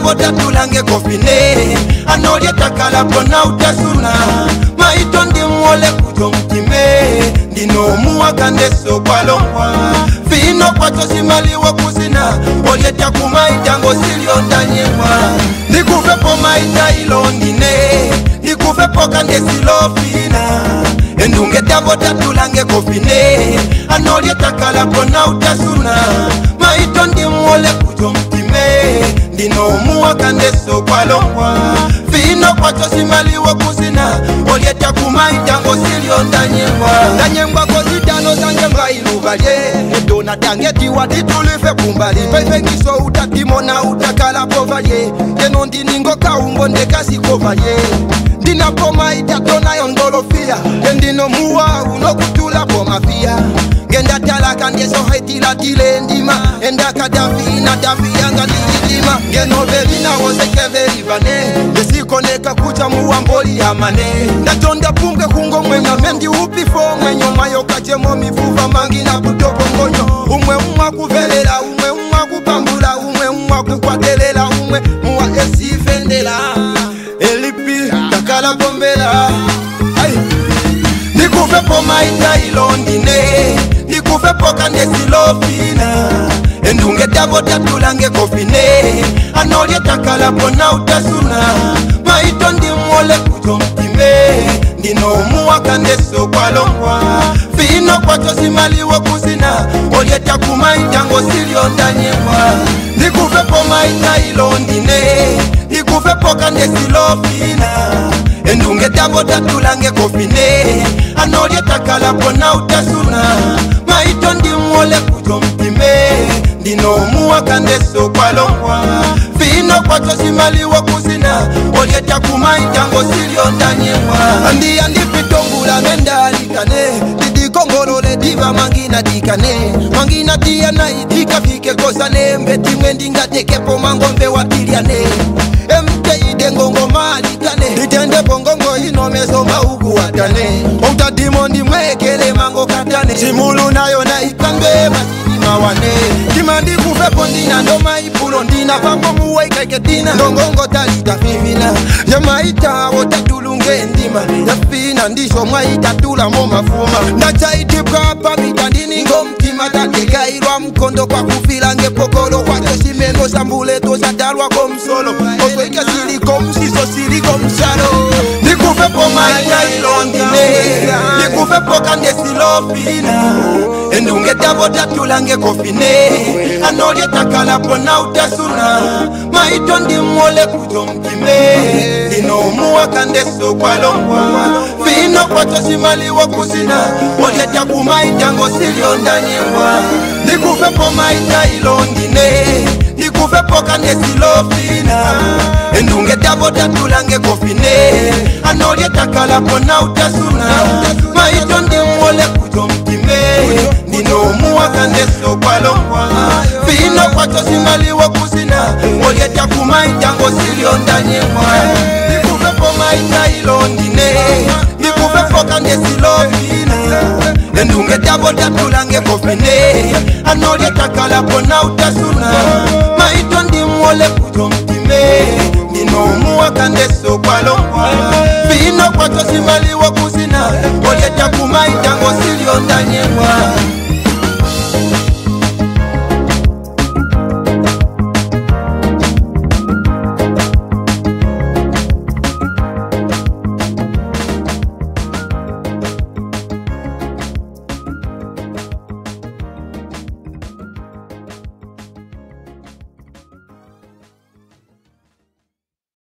botatulange kofine anolie takala mpona utasuna maito ndimwole kuto mutime ndino omuwaka nde sokwalongwa vino kwatosimaliwa kusina olietya kumaitango siliondanyemwa ndikuve po maita ilondine ndikuve po kande silofina endungeta botatulange kofine anolie takala mpona utasuna walongwa vino kwatsosimaliwa kusina olyetya kumaitango silyo ndanyengwa ndanyengwa kozitano zange mvailuvalye edona tange tiwa titulife kumbali paifengiso utatimona utakalapovalye yeno ndiningo kaumbo ndekasikovalye ndinapoma itatona yondolofia endinomuwa unokutulapo mafiya ngendatalaka ndieso hetila tile ndima endaka davi na davi yanga liitima ngenoveli na wosekeve livane ndesikoneka kuca muwamboli ya mane ndatonda pumbwe kungo mwenya mendi upifo mwenyo mayokacemo mivuva mangi na butoko ngonyo umwe umwa kuvelela umwe umwa kupambula umwe umwa kukwatelela umwe muwa esivendela elipi takala pombela ndikuve pomainda ilondine kuve pokandye silofina endungu etavo tyatulange kofine anolyettakala pona utasuna maito ndimuole kuco mutime ndino omuwaka ndeso kwalongwa fino kwaco simaliwo kusina olyettaku maitango silyondanyewa ndikuvepo maita ilondine ndikuvepo kandye silofina endungu etavo tyatulange kofine anolyetakala pona utasuna bino omuwaka ndeso kwalongwa bino kwatosimaliwa kuzina olieta kumai ntango siliondanyemwa andiya ndipitongula mendalikane didikongolole diva mangina dikane mangina diya nayidikafike kosane mbetimwe ndingadekepo mangombe wapiliane emteide ngongomalikane nditende bhongongo inomeso maugu watane outadimo ndimwekele mango katane simulu nayo naikange mazinimawane ndima ndikufepo ndina ndomaipulo ndina pangomuwaikaiketina ndongongo talitafifina yamaitawo tatulunge ndima yafina ndiso mwaitatulamo mafuma ndacaitipwapa mitandiningo mtima tatekairwa mkondo kwakufila ngepokolo kwatosimengo sambuleto sadalwa komsolo oh. mayailondine ikuve poka ngesilofina endungetavotatula ngekofine anolietakalaponautasuna maito ndimole kuto mkime ino umuwaka ndeso kwalongwa vino kwatosimaliwo kusina moleta kumaitangosilyondanyiwa ndikuvepo maita ilondine mufe poka nge silofina endunge tavotatulange kofine anolye takala pona utasuna maito ndi mole kuto mtime ndino omuwaka ndeso kwalongwa vino kwaco simaliwo kusina olye takuma itango silio ndanyimwa ndikuve poma itailo ndine ndikuve poka nge silofina endunge tavotatulange kofine nolyetakala pona utasuna maito ndimwole kujo mtime nino umuwaka ndesokwalo